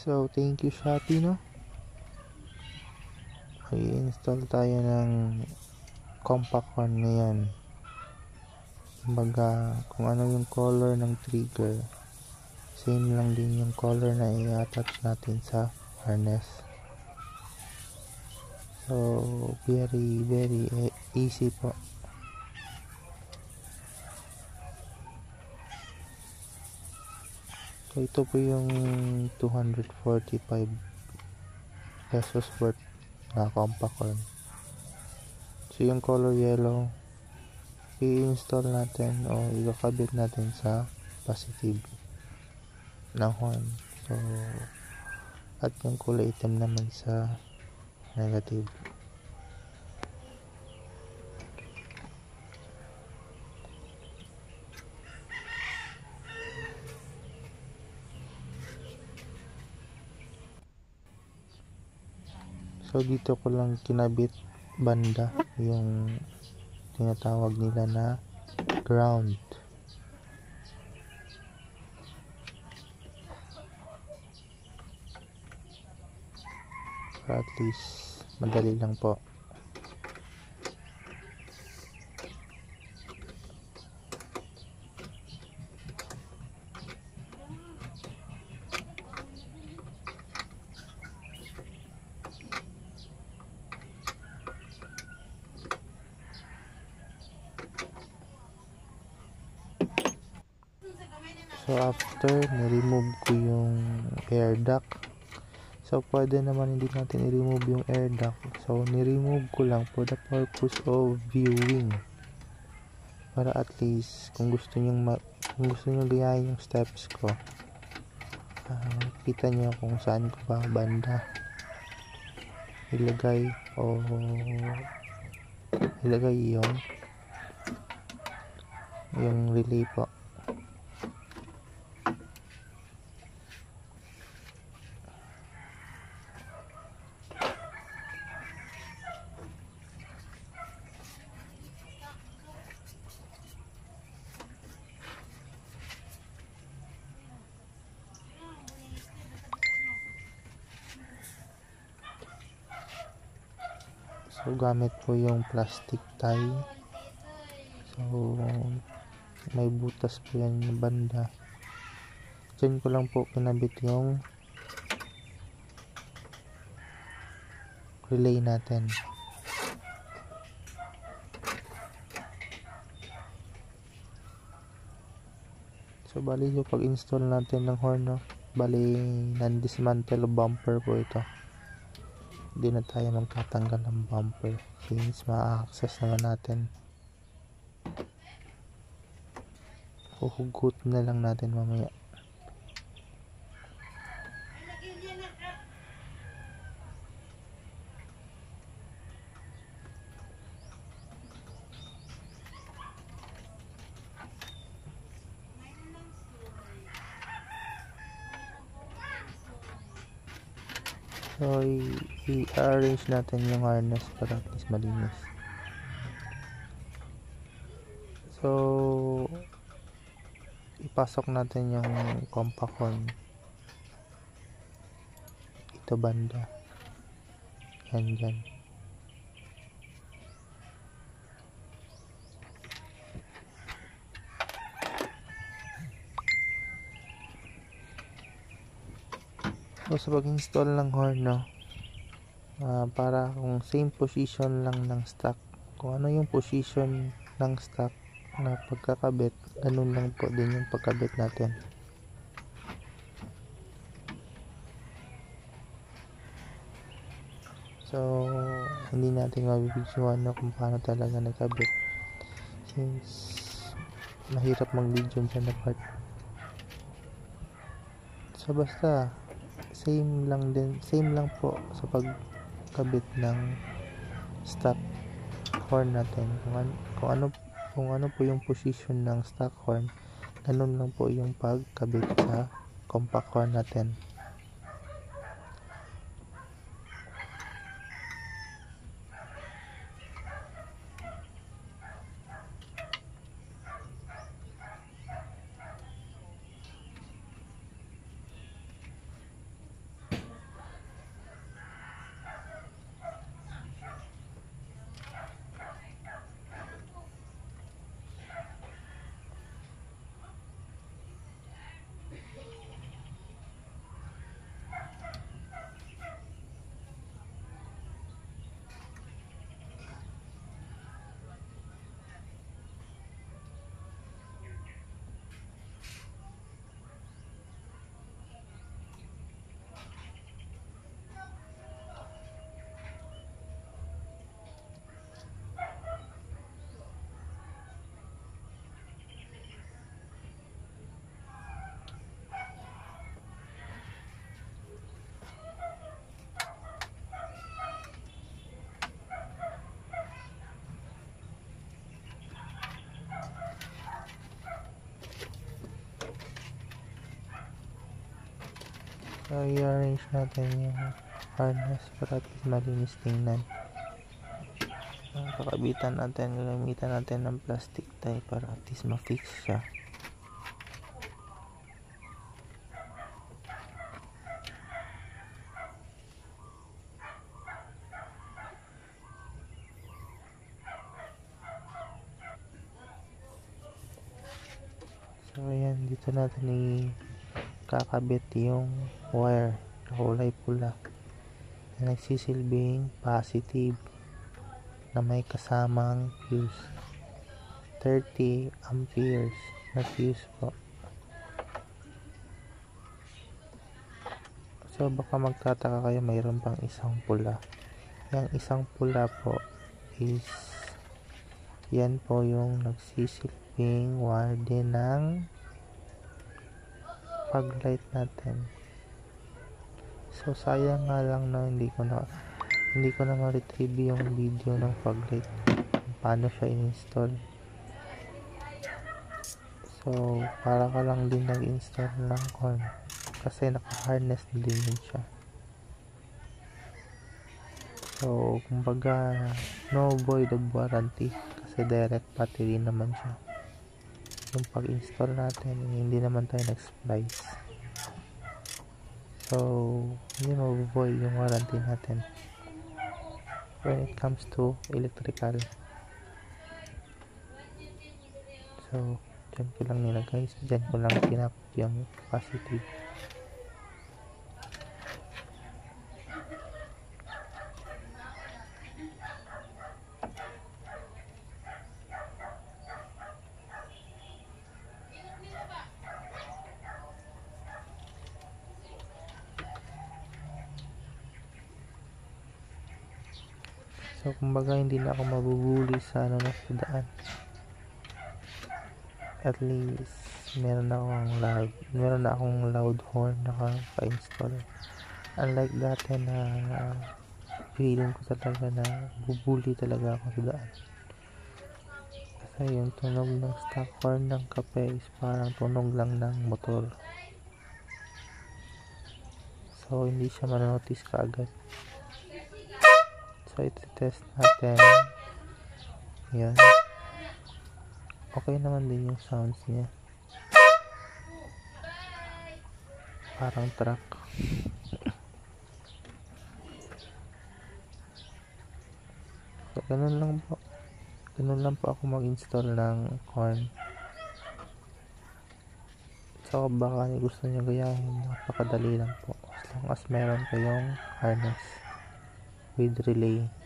So, thank you Shopee, no? I-install tayo ng compact horn na yan. Kumbaga, kung ano yung color ng trigger, same lang din yung color na i-attach natin sa harness. So, very, very e- easy po. So, ito po yung 245 pesos worth na compact horn. So, yung color yellow, i-install natin o ikakabit natin sa positive ng horn. So, at yung kulay itim naman sa negative. So dito ko lang kinabit banda yung tinatawag nila na ground. Para at least madali lang po. So after ni-remove ko yung air duct. So pwede naman hindi natin i-remove yung air duct. So ni-remove ko lang for the purpose of viewing. Para at least kung gusto niyo kung gusto niyo liyahin yung steps ko. Uh, kita niyo kung saan ko ba banda ilagay o ilagay yung yung relay po. So, gamit po yung plastic tie. So, may butas po yan yung banda. Diyan ko lang po kinabit yung relay natin. So, bali yung pag-install natin ng horn, no? Bali, non-dismantle bumper po ito hindi na tayo magtatanggal ng bumper. Since ma-access naman natin. Huhugot na lang natin mamaya So, i-arrange natin yung harness para at least malinis. So, ipasok natin yung compact horn. Ito banda. Yan dyan. So, sa pag-install ng horn, no, uh, para kung same position lang ng stock, kung ano yung position ng stock na pagkakabit, ganun lang po din yung pagkabit natin. So, hindi natin mabibidyoan na kung paano talaga nagkabit. Since, mahirap mag-video dyan na part. So, basta, same lang din same lang po sa pagkabit ng stock horn natin. Kung ano, kung ano kung ano po yung position ng stock horn ganun lang po yung pagkabit sa compact horn natin So, i-arrange natin yung harness para at least malinis tingnan. Uh, kakabitan natin, gagamitan natin ng plastic tie para at least ma-fix siya. So ayan, dito natin i-kakabit yung wire na kulay pula na nagsisilbing positive na may kasamang fuse 30 amperes na fuse po. So baka magtataka kayo mayroon pang isang pula. Yung isang pula po is yan po yung nagsisilbing wire din ng pag light natin so sayang nga lang na hindi ko na hindi ko na ma-retrieve yung video ng pag light paano siya in-install? So para ka lang din nag-install ng con. Kasi naka-harness na din yun siya. So kumbaga no void of warranty. Kasi direct battery naman siya. Yung pag-install natin hindi naman tayo nag-splice so hindi mo-void yung warranty natin when it comes to electrical. So dyan ko lang nilagay. Dyan ko lang tinap yung positive So, kumbaga hindi na ako mabubuli sa ano na sa daan. At least, meron na akong loud, meron na akong loud horn na ka-install. Unlike dati na uh, feeling ko talaga na bubuli talaga ako sa daan. Kasi yung tunog ng stock horn ng kape is parang tunog lang ng motor. So, hindi siya manonotice kaagad. So, iti-test natin. Yan. Okay naman din yung sounds niya. Parang truck. so, ganun lang po. Ganun lang po ako mag-install ng corn. So, baka gusto niyo gayahin, napakadali lang po. As long as meron kayong harness with relay